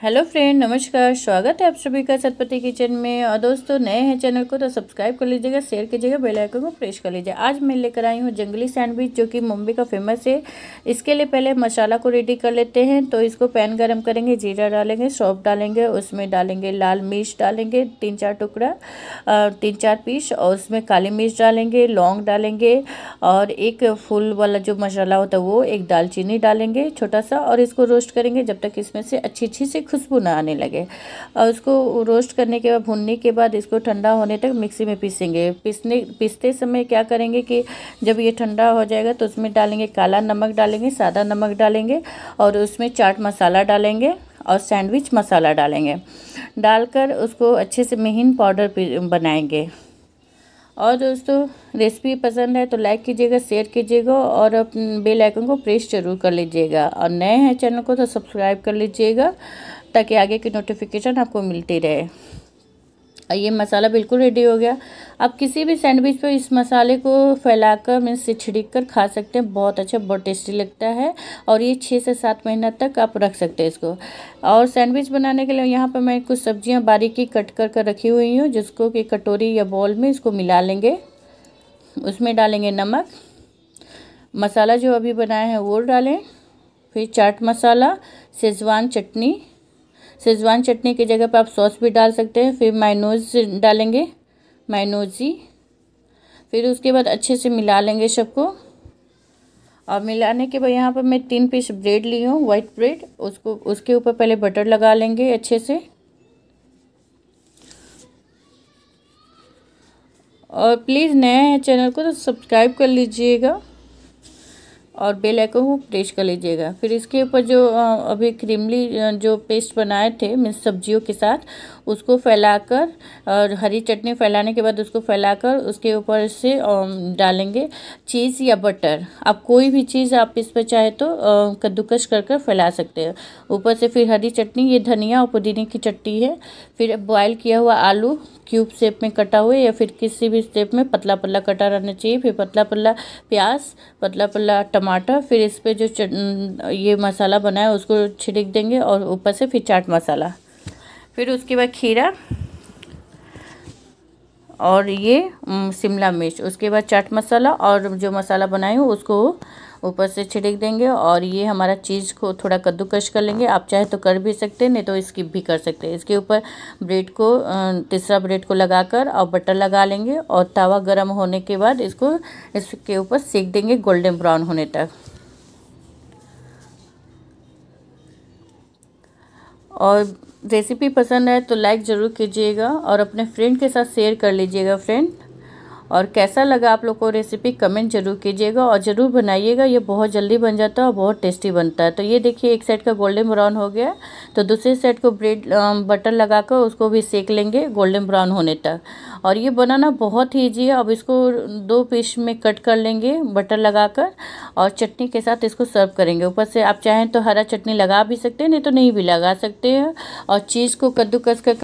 Hello friend, नमस्कार। स्वागत है आप सभी का सतपति किचन में। और दोस्तों, नए हैं चैनल को तो सब्सक्राइब कर लीजिएगा, शेयर कीजिएगा, बेल आइकन को प्रेस कर लीजिए। आज मैं लेकर आई हूँ जंगली सैंडविच, जो कि मुंबई का फ़ेमस है। इसके लिए पहले मसाला को रेडी कर लेते हैं। तो इसको पैन गरम करेंगे, जीरा डालेंगे, सौंफ डालेंगे, उसमें डालेंगे लाल मिर्च डालेंगे तीन चार टुकड़ा तीन चार पीस। और उसमें काली मिर्च डालेंगे, लौंग डालेंगे, और एक फुल वाला जो मसाला होता है वो एक दालचीनी डालेंगे छोटा सा। और इसको रोस्ट करेंगे जब तक इसमें से अच्छी अच्छी से खुशबू ना आने लगे। और उसको रोस्ट करने के बाद, भुनने के बाद इसको ठंडा होने तक मिक्सी में पीसेंगे। पीसने, पीसते समय क्या करेंगे कि जब ये ठंडा हो जाएगा तो उसमें डालेंगे काला नमक डालेंगे, सादा नमक डालेंगे और उसमें चाट मसाला डालेंगे और सैंडविच मसाला डालेंगे। डालकर उसको अच्छे से महीन पाउडर बनाएँगे। और दोस्तों, रेसिपी पसंद है तो लाइक कीजिएगा, शेयर कीजिएगा और बेल आइकन को प्रेस ज़रूर कर लीजिएगा। और नए हैं चैनल को तो सब्सक्राइब कर लीजिएगा। ताकि आगे की नोटिफिकेशन आपको मिलती रहे। और ये मसाला बिल्कुल रेडी हो गया। आप किसी भी सैंडविच पर इस मसाले को फैलाकर मीन्स से छिड़क कर खा सकते हैं। बहुत अच्छा बहुत टेस्टी लगता है। और ये छः से सात महीना तक आप रख सकते हैं इसको। और सैंडविच बनाने के लिए यहाँ पर मैं कुछ सब्ज़ियाँ बारीकी कट कर कर रखी हुई हूँ, जिसको कि कटोरी या बॉल में इसको मिला लेंगे। उसमें डालेंगे नमक। मसाला जो अभी बनाए हैं, वो डालें। फिर चाट मसाला शेजवान चटनी। शेजवान चटनी की जगह पर आप सॉस भी डाल सकते हैं, फिर माइनोज डालेंगे माइनोजी फिर उसके बाद अच्छे से मिला लेंगे सबको। और मिलाने के बाद यहाँ पर मैं तीन पीस ब्रेड ली हूँ वाइट ब्रेड उसको, उसके ऊपर पहले बटर लगा लेंगे अच्छे से। और प्लीज़ नए हैं चैनल को तो सब्सक्राइब कर लीजिएगा। और बेल आइकन को प्रेस कर लीजिएगा। फिर इसके ऊपर जो अभी क्रीमली जो पेस्ट बनाए थे मिस सब्जियों के साथ, उसको फैलाकर और हरी चटनी फैलाने के बाद उसको फैलाकर उसके ऊपर से डालेंगे चीज़ या बटर। आप कोई भी चीज़ आप इस पर चाहे तो कद्दूकश कर कर फैला सकते हैं। ऊपर से फिर हरी चटनी, ये धनिया और पुदीने की चटनी है। फिर बॉयल किया हुआ आलू क्यूब शेप में कटा हुआ या फिर किसी भी शेप में पतला पतला कटा रहना चाहिए। फिर पतला पतला प्याज पतला पतला टमाटर फिर इस पर जो ये मसाला बनाया उसको छिड़क देंगे और ऊपर से फिर चाट मसाला। फिर उसके बाद खीरा और ये शिमला मिर्च। उसके बाद चाट मसाला और जो मसाला बनाए हो, उसको ऊपर से छिड़क देंगे और ये हमारा चीज़ को थोड़ा कद्दूकश कर लेंगे। आप चाहे तो कर भी सकते हैं, नहीं तो स्किप भी कर सकते हैं। इसके ऊपर ब्रेड को तीसरा ब्रेड को लगाकर और बटर लगा लेंगे और तवा गर्म होने के बाद इसको इसके ऊपर सेक देंगे गोल्डन ब्राउन होने तक। और रेसिपी पसंद है तो लाइक ज़रूर कीजिएगा और अपने फ्रेंड के साथ शेयर कर लीजिएगा फ्रेंड। और कैसा लगा आप लोग को रेसिपी कमेंट ज़रूर कीजिएगा और ज़रूर बनाइएगा। ये बहुत जल्दी बन जाता है और बहुत टेस्टी बनता है। तो ये देखिए, एक साइड का गोल्डन ब्राउन हो गया। तो दूसरे साइड को ब्रेड बटर लगा कर उसको भी सेक लेंगे गोल्डन ब्राउन होने तक। और ये बनाना बहुत ही ईजी है। अब इसको दो पीस में कट कर लेंगे बटर लगाकर और चटनी के साथ इसको सर्व करेंगे। ऊपर से आप चाहें तो हरा चटनी लगा भी सकते हैं, नहीं तो नहीं भी लगा सकते हैं। और चीज़ को कद्दूकस कर